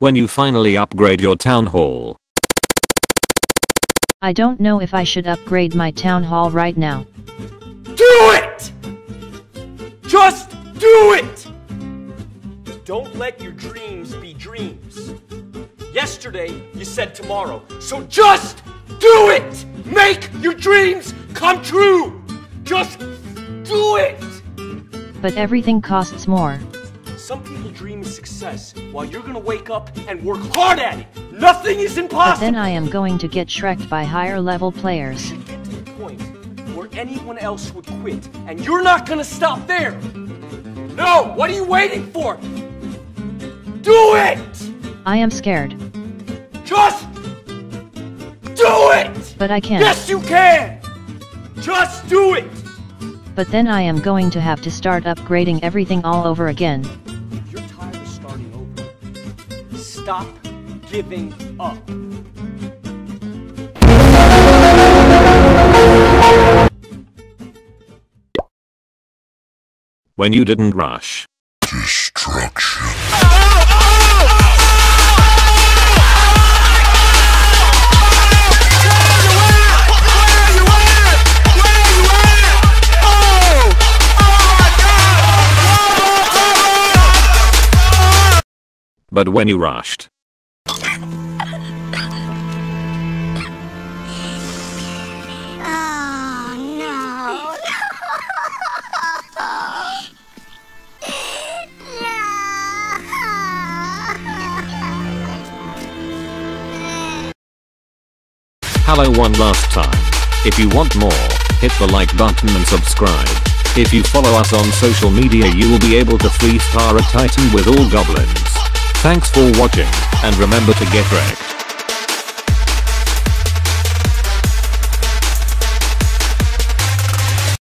When you finally upgrade your town hall. I don't know if I should upgrade my town hall right now. Do it! Just do it! Don't let your dreams be dreams. Yesterday, you said tomorrow, so just do it! Make your dreams come true! Just do it! But everything costs more. Some people dream of success while you're gonna wake up and work hard at it. Nothing is But impossible. then I am going to get shreked by higher level players. get to the point where anyone else would quit, and you're not gonna stop there. No, what are you waiting for? Do it! I am scared. Just do it! But I can't. Yes, you can! Just do it! But then I am going to have to start upgrading everything all over again. Stop giving up. When you didn't rush. But when you rushed. Oh no. Hello one last time. If you want more, hit the like button and subscribe. If you follow us on social media you will be able to 3 star a titan with all goblins. Thanks for watching, and remember to get wrecked.